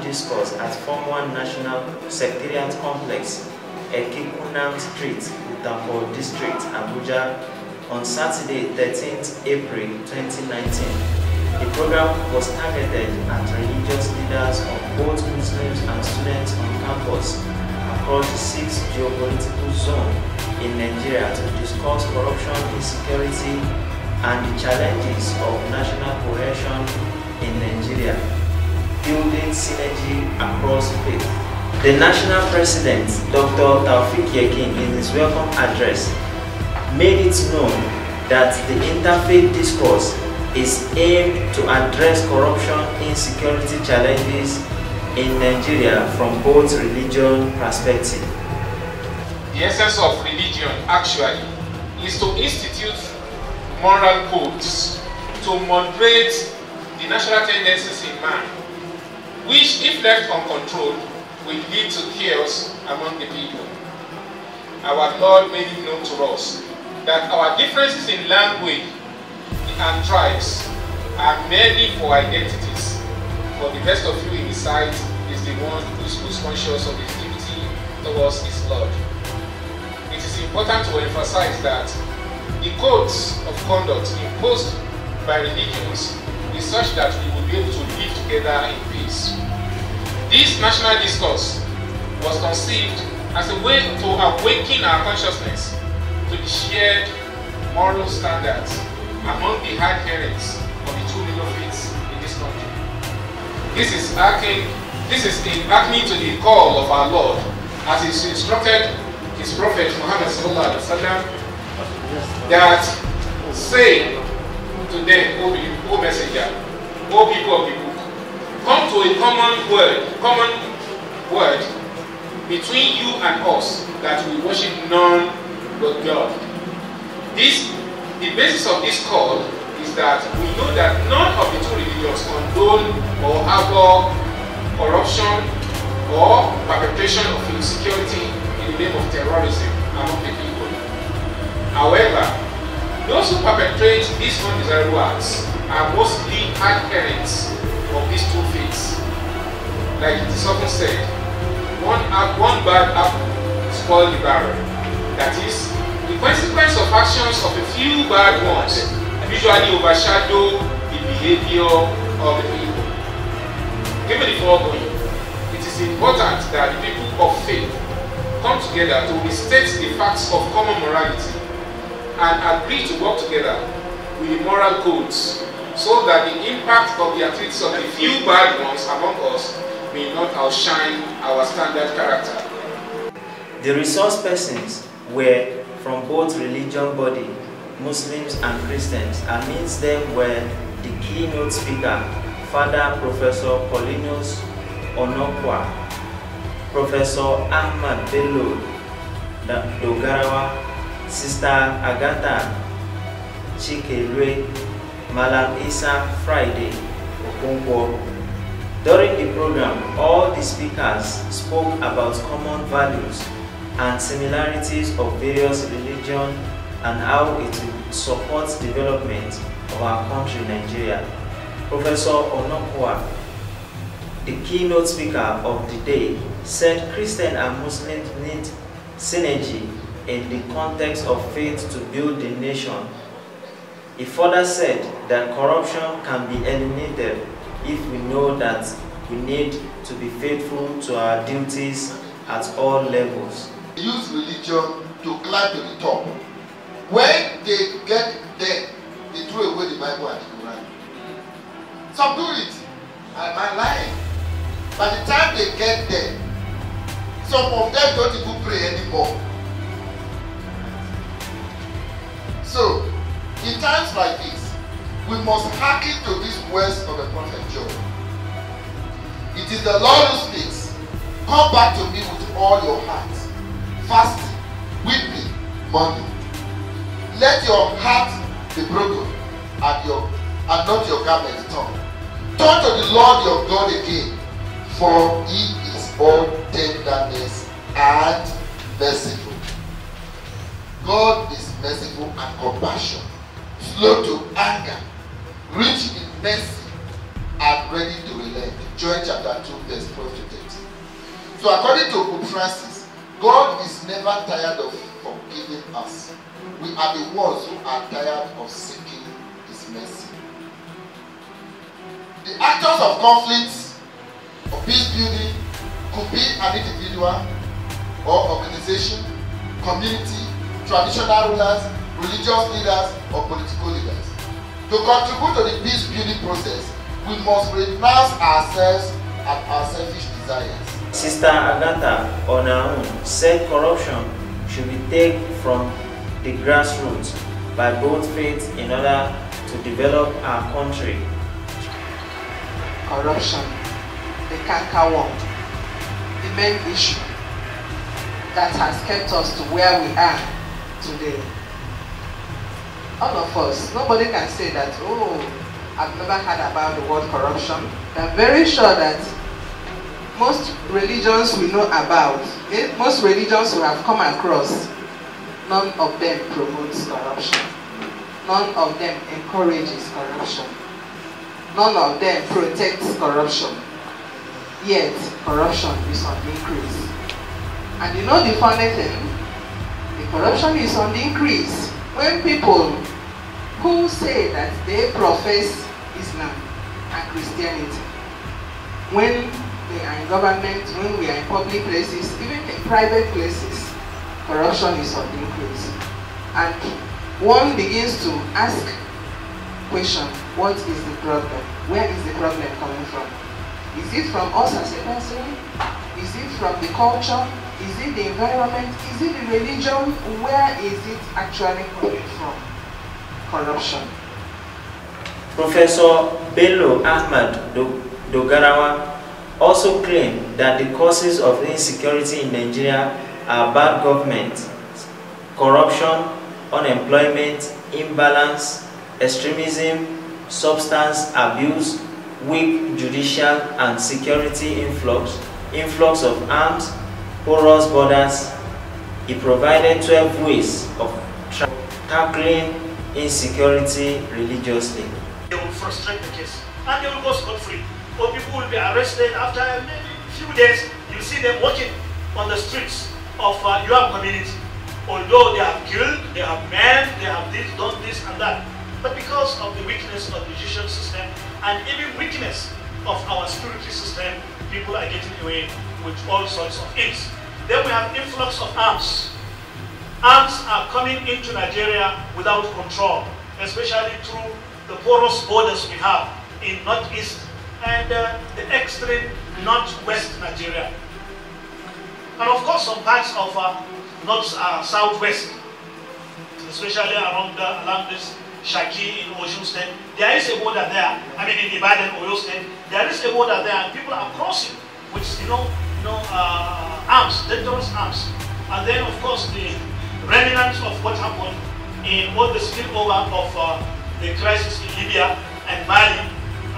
discourse at Form 1 National Secretariat Complex, Ekukinam Street, Utambo District, Abuja, on Saturday, 13th April 2019. The program was targeted at religious leaders of both Muslims and students on campus across the six geopolitical zones in Nigeria to discuss corruption, insecurity, and the challenges of national cohesion in Nigeria, building synergy across faith. The national president, Dr. Taufik Yekinni, in his welcome address, made it known that the interfaith discourse is aimed to address corruption, insecurity challenges in Nigeria from both religion perspective. The essence of religion actually is to institute moral codes to moderate the natural tendencies in man, which if left uncontrolled will lead to chaos among the people. Our Lord made it known to us that our differences in language and tribes are merely for identities, for the best of you in his sight is the one who is conscious of his duty towards his Lord. It is important to emphasize that the codes of conduct imposed by religions is such that we will be able to live together in peace. This national discourse was conceived as a way to awaken our consciousness to the shared moral standards among the adherents of the two major faiths in this country. This is acting, this is in acting to the call of our Lord as he instructed his prophet Muhammad sallallahu alaihi wasallam that say to them, O, o messenger, O people of the book, come to a common word, common word between you and us that we worship none but God. This, the basis of this call is that we know that none of the two religions condone or harbor corruption or perpetration of insecurity in the name of terrorism among the people. However, those who perpetrate these undesirable acts are mostly adherents of these two faiths. Like it is often said, one, one bad apple spoils the barrel. That is, the consequence of actions of a few bad ones usually overshadow the behavior of the people. Given the foregoing, it is important that the people of faith come together to restate the facts of common morality and agree to work together with the moral codes so that the impact of the activities of the few bad ones among us may not outshine our standard character. The resource persons were from both religion body, Muslims and Christians. Amidst them were the keynote speaker, Father Professor Paulinus Onokwa, Professor Ahmad Bello Dogarawa, Sister Agatha Chikelwe, Malam Isa Friday Okonkwo. During the program, all the speakers spoke about common values and similarities of various religions and how it supports development of our country, Nigeria. Professor Onokwa, the keynote speaker of the day, said Christian and Muslims need synergy in the context of faith to build the nation. He further said that corruption can be eliminated if we know that we need to be faithful to our duties at all levels. Use religion to climb to the top. When they get there, they throw away the Bible and the Quran. Do it. Am I lying? By the time they get there, some of them don't even pray anymore. So, in times like this, we must hearken to these words of the prophet Job. It is the Lord who speaks. Come back to me with all your heart, fasting, weeping, mourning. Let your heart be broken and your and not your garment torn. Turn to the Lord your God again, for he is all tenderness and merciful. God is merciful and compassion, slow to anger, rich in mercy, and ready to relent. Joel chapter 2, verse 12 to 13. So according to Pope Francis, God is never tired of forgiving us. We are the ones who are tired of seeking his mercy. The actors of conflicts, of peace building, could be an individual or organization, community, traditional rulers, religious leaders, or political leaders. To contribute to the peace building process, we must renounce ourselves and our selfish desires. Sister Agatha on her own said corruption should be taken from the grassroots by both faiths in order to develop our country. Corruption, the canker worm, the main issue that has kept us to where we are today. All of us, nobody can say that, oh, I've never heard about the word corruption. I'm very sure that most religions we know about, eh, most religions we have come across, none of them promotes corruption. None of them encourages corruption. None of them protects corruption. Yet, corruption is on increase. And you know the funny thing? Corruption is on the increase when people who say that they profess Islam and Christianity, when they are in government, when we are in public places, even in private places, corruption is on the increase. And one begins to ask question, what is the problem? Where is the problem coming from? Is it from us as a person? Is it from the culture? Is it the environment? Is it the religion? Where is it actually coming from? Corruption. Professor Bello Ahmad Dogarawa also claimed that the causes of insecurity in Nigeria are bad government, corruption, unemployment, imbalance, extremism, substance abuse, weak judicial and security influx, influx of arms, porous borders. He provided 12 ways of tackling insecurity religiously. They will frustrate the case and they will go scot-free. Or people will be arrested after maybe a few days. You see them walking on the streets of uh, your community. Although they have killed, they have men, they have this, done this and that. But because of the weakness of the judicial system and even weakness of our security system, people are getting away with all sorts of things. Then we have influx of arms. Arms are coming into Nigeria without control, especially through the porous borders we have in northeast and uh, the extreme northwest Nigeria. And of course, some parts of uh, north uh, southwest, especially around uh, along this Shaki in Osun State. There is a border there. I mean, in Ibadan, Oyo State, there is a border there, and people are crossing with you know, you know, uh, arms, dangerous arms. And then, of course, the remnants of what happened in all the spillover of uh, the crisis in Libya and Mali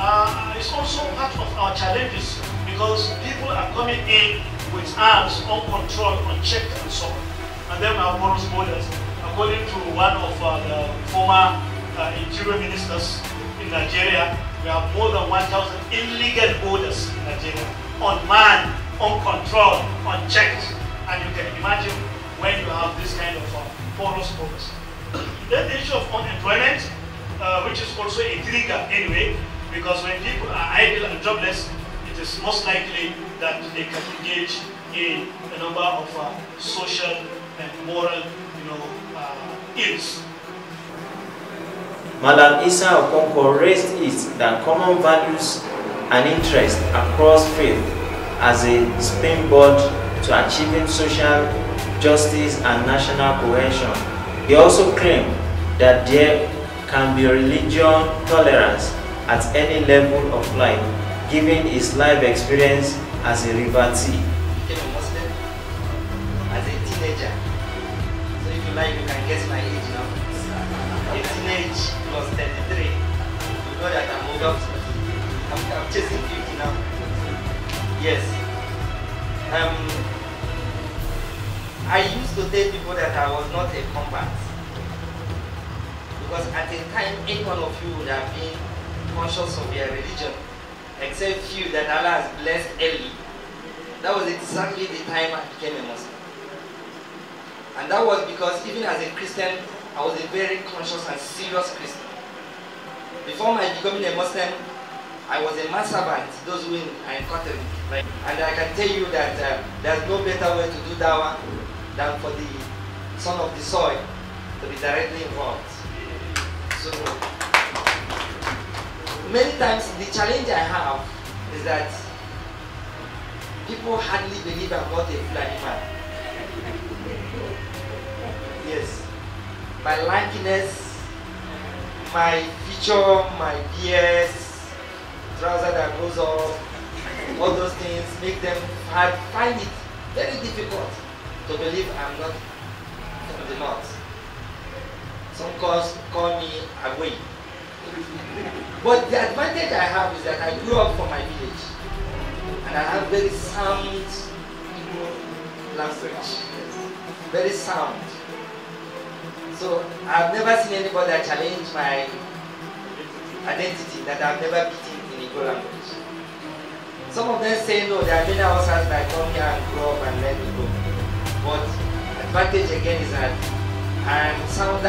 uh, is also part of our challenges because people are coming in with arms uncontrolled, unchecked, and so on. And then have porous borders. According to one of uh, the former interior ministers in Nigeria, we have more than 1,000 illegal borders in Nigeria, unmanned, uncontrolled, unchecked. And you can imagine when you have this kind of uh, porous borders. then the issue of unemployment, uh, which is also a trigger anyway, because when people are idle and jobless, it is most likely that they can engage in a number of uh, social and moral, you know, uh, ills. Malam Isa Okonkwo raised it that common values and interests across faith as a springboard to achieving social justice and national cohesion. He also claimed that there can be religion tolerance at any level of life, given his life experience as a revertee. I'm, I'm chasing 50 now. Yes. Um, I used to tell people that I was not a combat. because at the time, any one of you would have been conscious of your religion, except few that Allah has blessed early. That was exactly the time I became a Muslim. And that was because even as a Christian, I was a very conscious and serious Christian. Before my becoming a Muslim, I was a man servant, those who are in? And I can tell you that uh, there's no better way to do dawah than for the son of the soil to be directly involved. So many times the challenge I have is that people hardly believe I'm not a Fulani man. Yes. My lankiness, my feature, my BS, trouser that goes off, all those things make them find it very difficult to believe I'm not from the north. Some calls call me away. But the advantage I have is that I grew up from my village and I have very sound language. Very sound. So I've never seen anybody that challenge my identity that I've never beaten in Igbo language. Some of them say no, there are many Hausas that come here and grow up and learn Igbo. But advantage again is that I'm sounder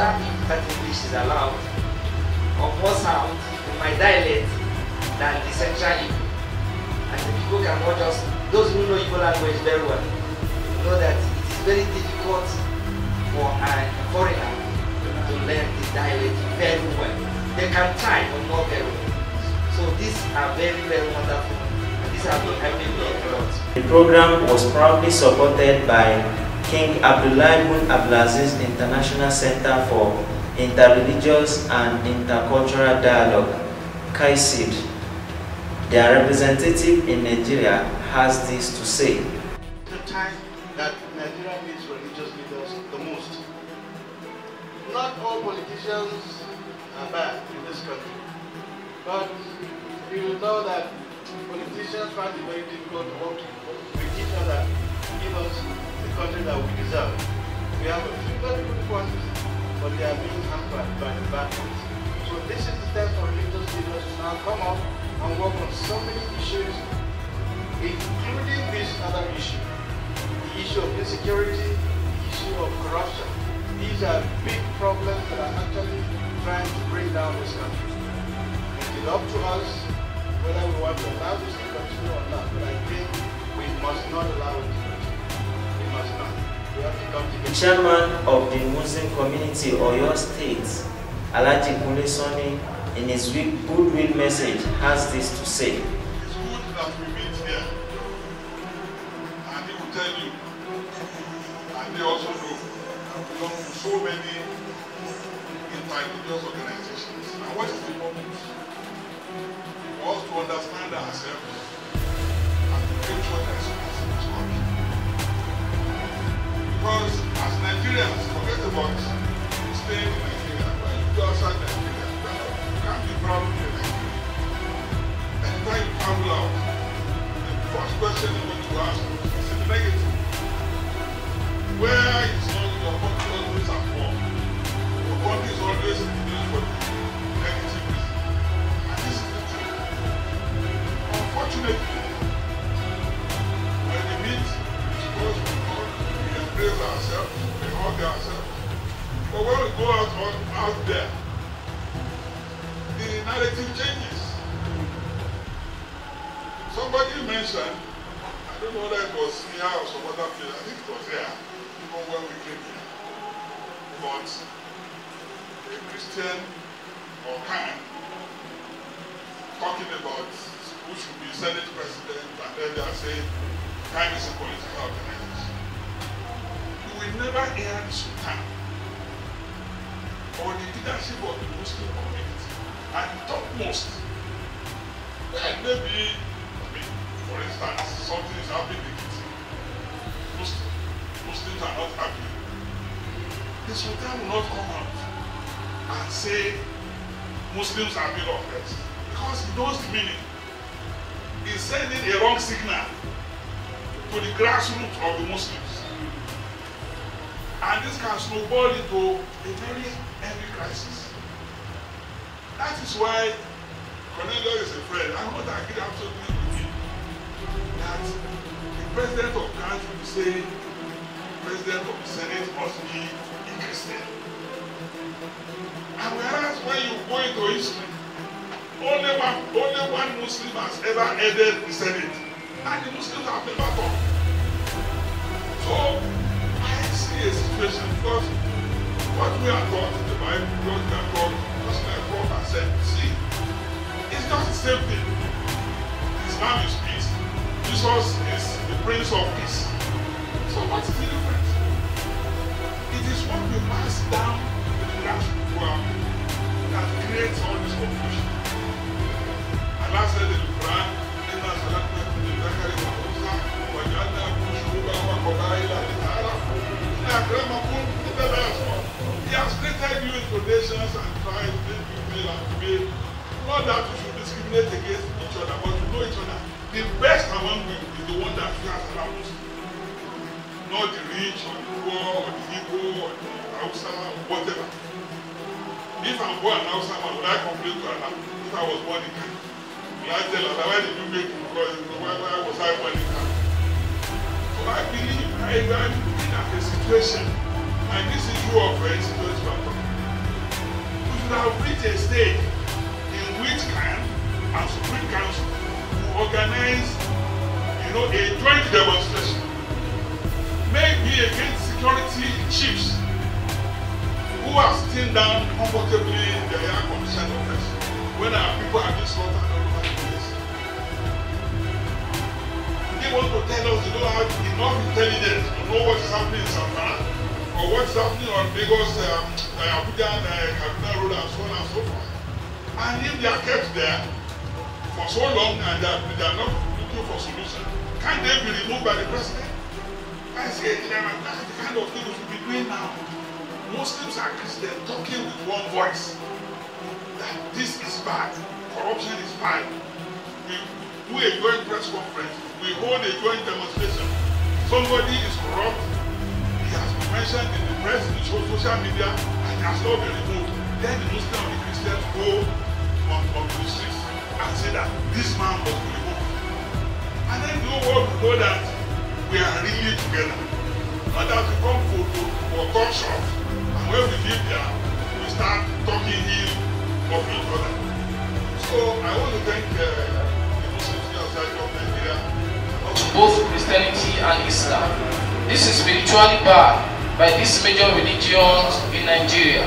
that English is allowed, or more sound in my dialect than the central Igbo. And the people cannot just, those who know Igbo language very well, know that it is very difficult for a foreigner to learn the dialect very well. They can try, but not very well. So these are very, very wonderful. And these have been helping me a lot. The program was proudly supported by King Abdullah ibn Abdulaziz International Center for Interreligious and Intercultural Dialogue, KAICIID. Their representative in Nigeria has this to say. Politicians are bad in this country, but you know that politicians find it very difficult to work with each other to give us the country that we deserve. We have a few very good qualities, but they are being hampered by the bad ones. So this is the time for religious leaders to now come up and work on so many issues, including this other issue, the issue of insecurity, the issue of corruption. These are big problems that are actually trying to bring down this country. It is up to us whether we want to allow this to continue or not, but I think we must not allow it to continue. We must not. We have to come The together. chairman of the Muslim community Oyo State, Alhaji Kunle Soni, in his wi- goodwill message has this to say. About staying in Nigeria, when you go outside Nigeria, you can't be proud of Nigeria. Anytime you travel out, the first question you want to ask is the negative. Where is all your country always at war? Your country is always in the for the. And this. Unfortunately, when we meet, we suppose we talk, we embrace ourselves, we hug ourselves. But when we go out, out, out there, the narrative changes. Somebody mentioned, I don't know whether it was here or some other place, I think it was here, even when we came here. But a Christian or Khan talking about who should be Senate President, and then they are saying Khan is a political organization. You will never hear the Sultan or the leadership of the Muslim community the topmost. And maybe, I mean, for instance, something is happening in Kitty. Muslim, Muslims are not happy. The Sultan will not come out and say Muslims are being oppressed because he knows the meaning. He's sending a wrong signal to the grassroots of the Muslims. And this can snowball into a very crisis. That is why Cornelius is a friend. I want to agree absolutely with him that the president of country will say president of the senate must be a Christian. And whereas when you go into history, only one only one Muslim has ever headed the senate, and the Muslims have never come. So I see a situation because what we are taught in the Bible, what we are taught, just like Paul has said, see, it's just the same thing. Islam is peace. Jesus is the Prince of Peace. So what is the difference? It is what we pass down to world that creates all this confusion. Hausa or whatever. If I'm born Hausa, man, would I complain to Allah if I was born in Kano? Will I tell Allah, why did you make me? Why, why was I born in Kano? So I believe I am looking at situation and this issue of uh, situation of we should have reached a stage in which can and Supreme Council will organize, you know, a joint demonstration, sitting down comfortably in their air conditioned office when our people are being slaughtered all over the place. They want to tell us they don't have enough intelligence to know what is happening in Savannah or what is happening on Lagos, um, uh, Abuja, and uh, Kaduna Road, and so on and so forth. And if they are kept there for so long and they are, they are not looking for solution, can they be removed by the president? I say, yeah, that's the kind of thing we should be doing now. Muslims and Christians talking with one voice that this is bad, corruption is bad. We do a joint press conference, we hold a joint demonstration. Somebody is corrupt, he has been mentioned in the press, in social media, and he has not been removed. Then the Muslims and the Christians go on, on the streets and say that this man be removed. And then the whole world will know that we are really together. Not that we come for, for, for and when we there, we start talking ill of each other. So I want to thank uh, the Muslims outside of Nigeria. both Christianity and Islam. This is spiritually bad by these major religions in Nigeria.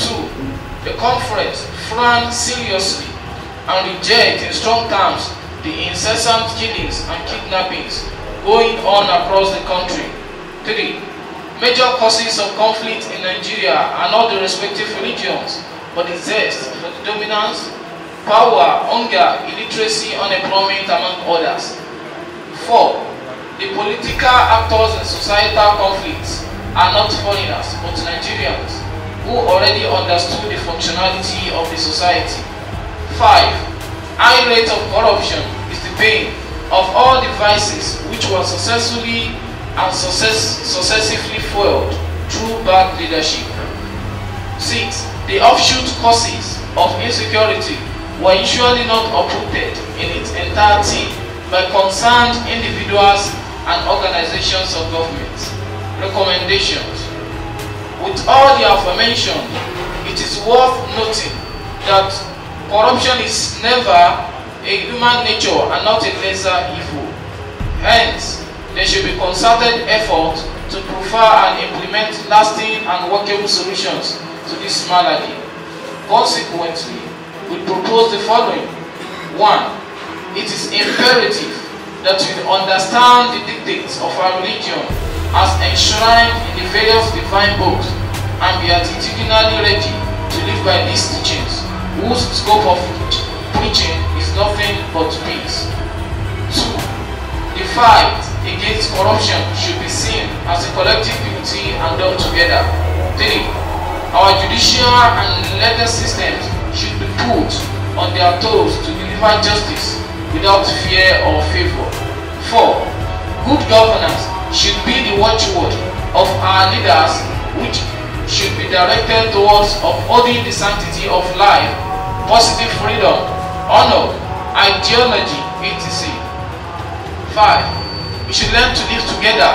2. The conference frowned seriously and reject in strong terms the incessant killings and kidnappings going on across the country. 3. Major causes of conflict in Nigeria are not the respective religions, but the zest for the dominance, power, hunger, illiteracy, unemployment, among others. 4. The political actors in societal conflicts are not foreigners, but Nigerians who already understood the functionality of the society. 5. High rate of corruption is the bane of all the vices which were successfully and success, successively foiled through bad leadership. 6. The offshoot causes of insecurity were usually not uprooted in its entirety by concerned individuals and organizations of government. Recommendations With all the aforementioned, it is worth noting that corruption is never a human nature and not a lesser evil. Hence, there should be concerted effort to prefer and implement lasting and workable solutions to this malady. Consequently, we propose the following. 1. It is imperative that we understand the dictates of our religion as enshrined in the various divine books and be attitudinally ready to live by these teachings, whose scope of preaching is nothing but peace. 2. The fight against corruption should be seen as a collective duty and done together. 3. Our judicial and legal systems should be put on their toes to deliver justice without fear or favor. 4. Good governance should be the watchword of our leaders which should be directed towards upholding the sanctity of life positive freedom, honor, ideology, etc. 5. Should learn to live together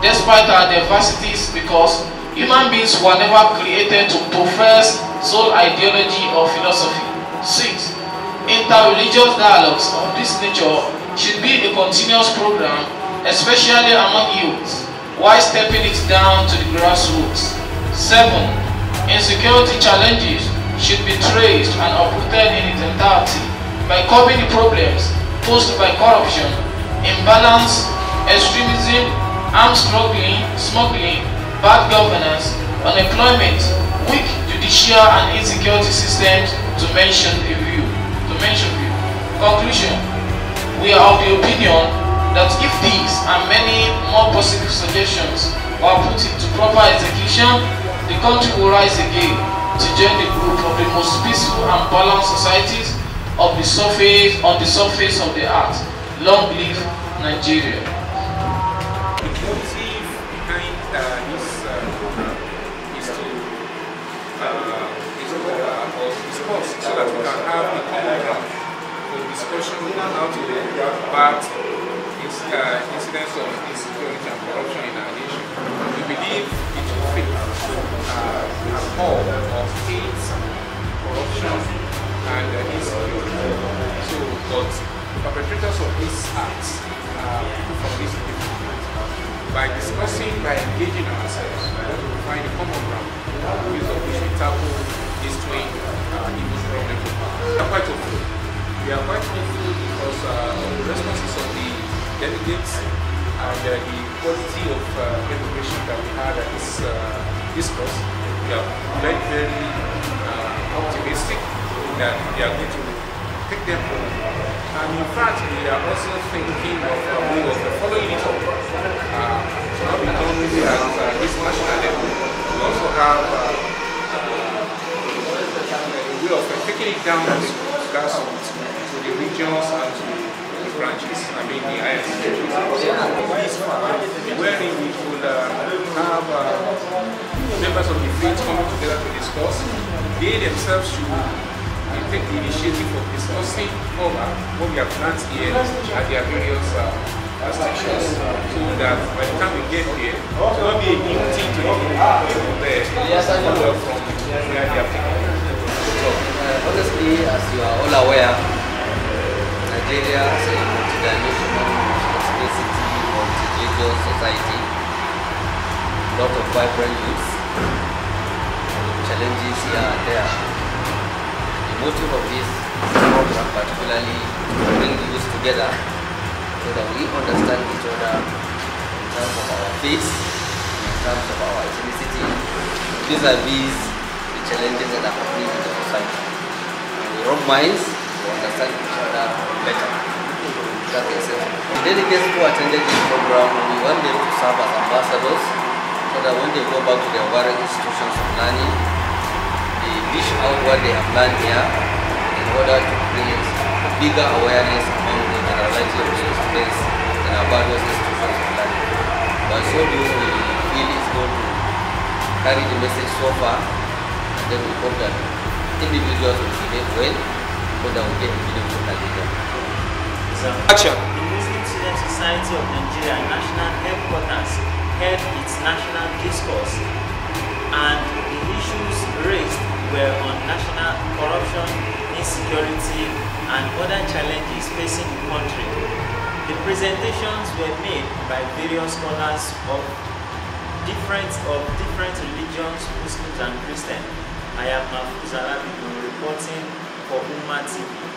despite our diversities because human beings were never created to profess sole ideology or philosophy. 6. Interreligious dialogues of this nature should be a continuous program, especially among youth, while stepping it down to the grassroots. 7. Insecurity challenges should be traced and uprooted in its entirety by curbing the problems posed by corruption, imbalance, extremism, armed struggling, smuggling, bad governance, unemployment, weak judicial and insecurity systems to mention a few. To mention a few. Conclusion. We are of the opinion that if these and many more positive suggestions are put into proper execution, the country will rise again to join the group of the most peaceful and balanced societies of the surface on the surface of the earth. Long live Nigeria. Discussion on how to combat uh, incidents of insecurity and corruption in our nation. We believe it will fit uh, a core of hate, corruption, and uh, insecurity. So, but perpetrators of these acts are people from these different by discussing, by engaging ourselves, we to find a common ground use of which we tackle this twin uh, evil problem. Quite hopeful. We are quite hopeful because uh, of the responses of the delegates and uh, the quality of uh, information that we had at this uh, discourse. We are very, very uh, optimistic that we are going to take them home. And in fact, we are also thinking of a way of following it up. Uh, to not only at uh, this national level. We also have uh, a way of taking it down to the regions and to the branches, I mean the institutions. Wherein we could uh, have uh, members of the faith coming together to discuss. They themselves should take the initiative of discussing over what we have planned here at their various uh, uh, stations so that by the time we get here, it will not be a new thing to the people there follow from where they taken it. Uh, honestly, as you are all aware, Nigeria is a multidimensional, multiplicity, multi-religious society. A lot of vibrant youth, challenges here and there. The motive of this program particularly to bring youth together so that we understand each other in terms of our faith, in terms of our ethnicity, vis-a-vis the challenges that are happening in the society. And we rub minds understand each other better. That it. The delegates who attended this program, we want them to serve as ambassadors so that when they go back to their various institutions of learning, they dish out what they have learned here in order to create a bigger awareness among the generality of the students in our various institutions of learning. By so doing, we feel it's going to carry the message so far, and then we hope that individuals will behave well so that we get a meaningful Nigeria. Action. The Muslim Student Society of Nigeria National Headquarters held its national discourse and the issues raised were on national corruption, insecurity and other challenges facing the country. The presentations were made by various scholars of different of different religions, Muslims and Christians. I am Mahfouz Alabi reporting for Umma TV.